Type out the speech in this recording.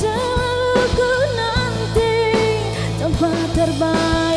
selalu ku nanti tempat terbaik